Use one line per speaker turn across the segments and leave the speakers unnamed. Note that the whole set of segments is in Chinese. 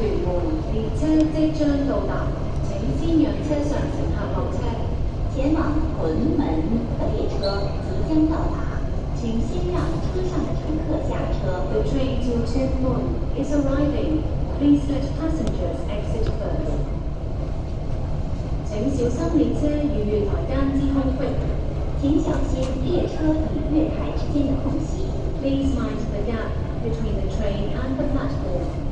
列车即将到达，请先让车上乘客落车。
前往屯门的列车即将到达，请先让车上的乘客下车。
The train to Chitwan is arriving. Please let passengers exit first. 请小心列车与月台間之空隙。
请小心列车与月台之间的空隙。
Please mind the gap between the train and the platform.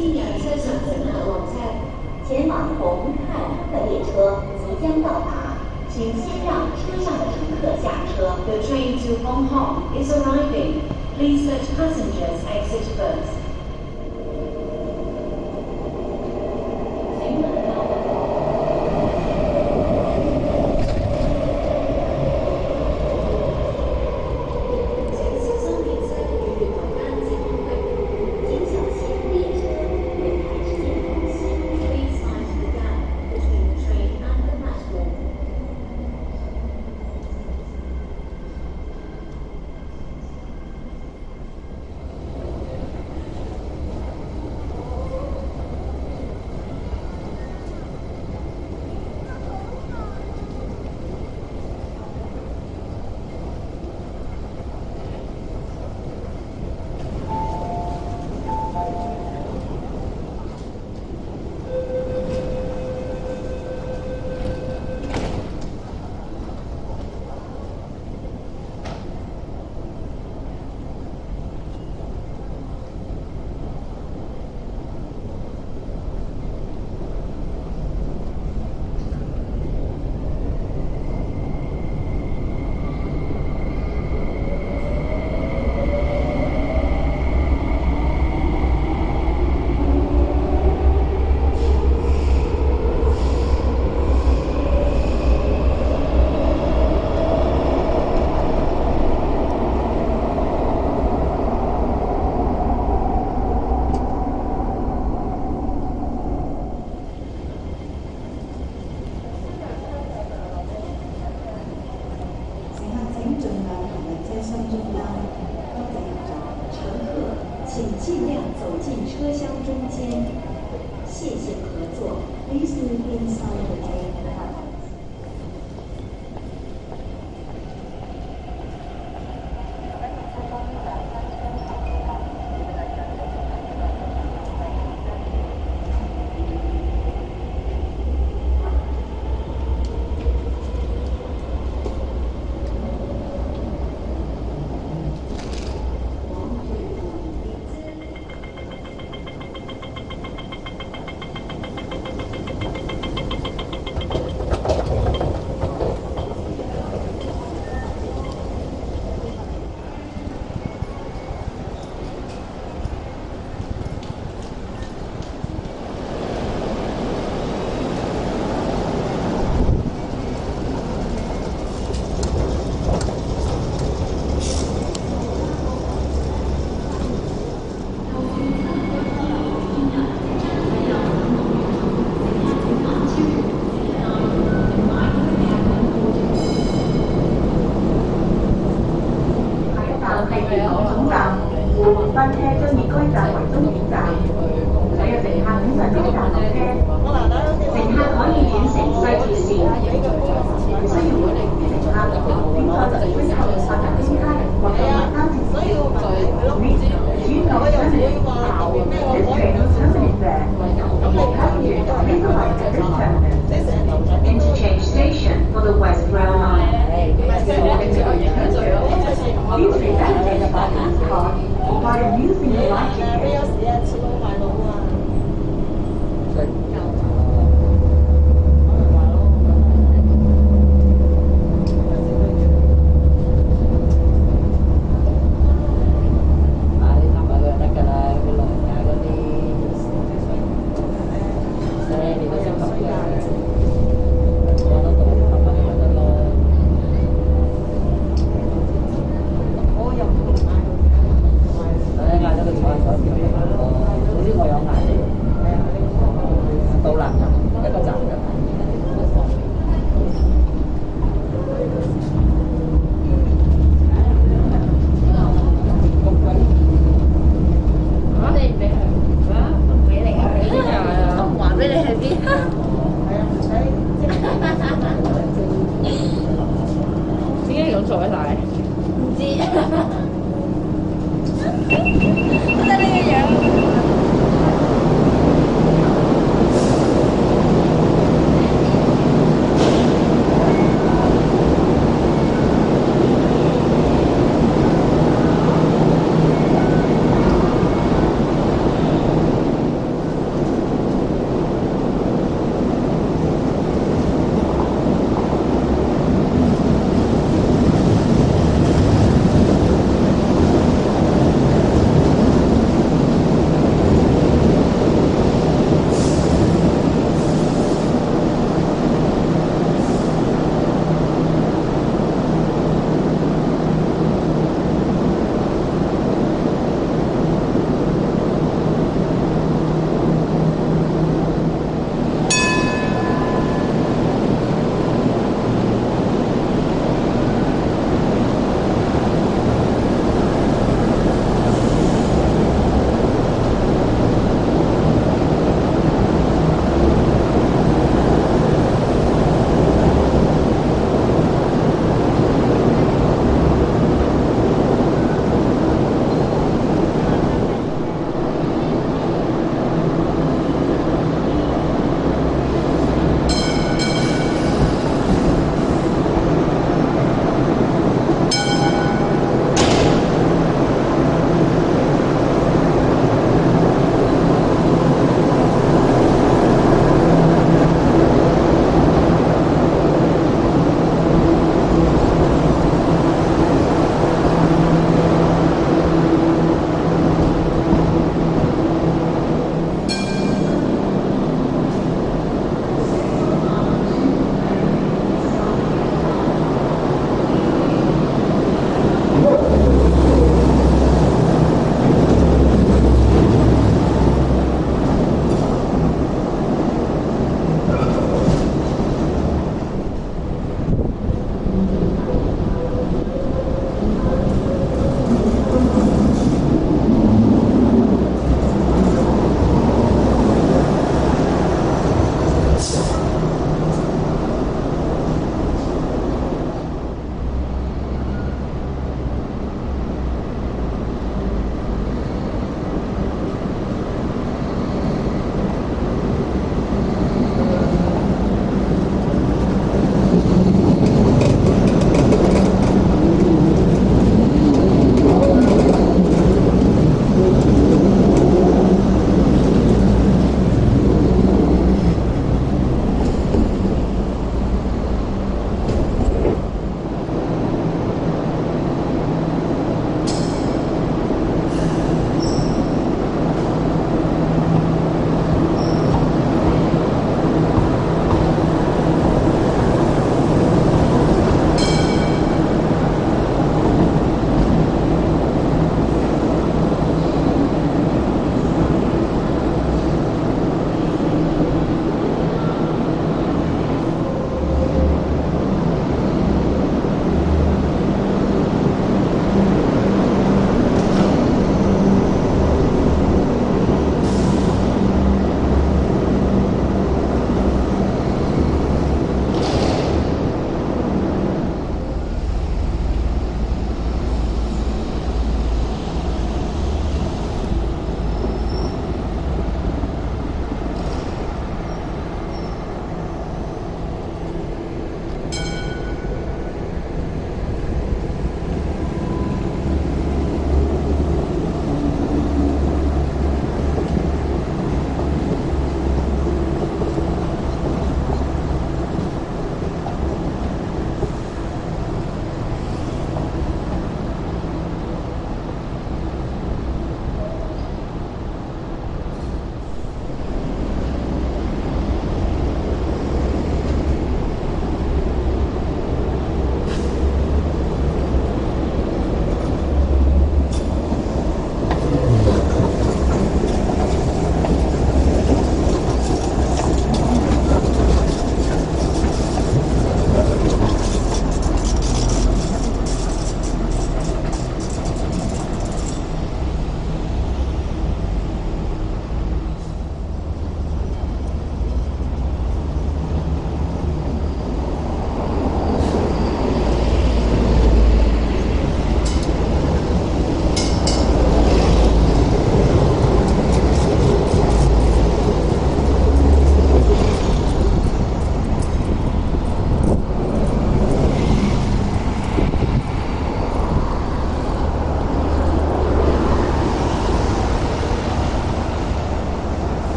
請先讓車上乘客落車。
前往红磡的列车即将到达，请先让车上的乘客下车。
The train to Hong Kong is arriving. Please let passengers exit first.
班車將以该站为终点站，所有乘客请上该站落车。乘客可以轉乘西鐵線，唔需要回程嘅乘客，請在直追後或特經他人或動物單程證。Please, do not terminate. This train